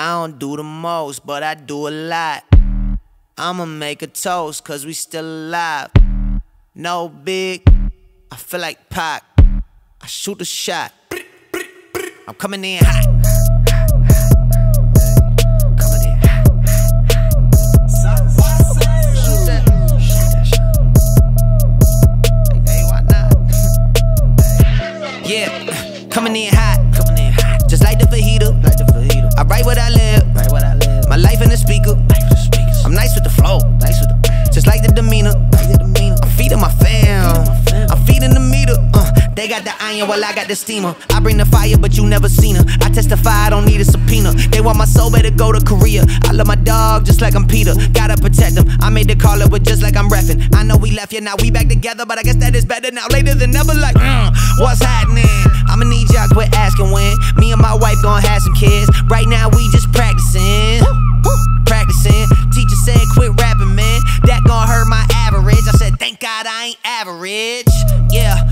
I don't do the most, but I do a lot. I'ma make a toast, cause we still alive. No big, I feel like Pac. I shoot a shot. I'm coming in hot. Yeah, coming in hot. Coming in hot. Just like the fajita. Like the fajita. Write what I live. Write what I live. My life in the speaker. I'm nice with the flow. Nice with the Just like the demeanor. Like the demeanor. I'm feeding my fam. I'm feeding the meter. Uh, they got the iron while I got the steamer. I bring the fire, but you never seen her. I testify, I don't need a subpoena. They want my soul, better go to Korea. I love my dog just like I'm Peter. Gotta protect him. I made the call up, but just like I'm reffing. I know we left, yeah, now we back together, but I guess that is better now. Later than never, like, mm, what's happening? I'ma need y'all quit asking when. Me and my wife gonna have some kids. Now, we just practicing. Practicing. Teacher said, quit rapping, man. That gon' hurt my average. I said, thank God I ain't average. Yeah.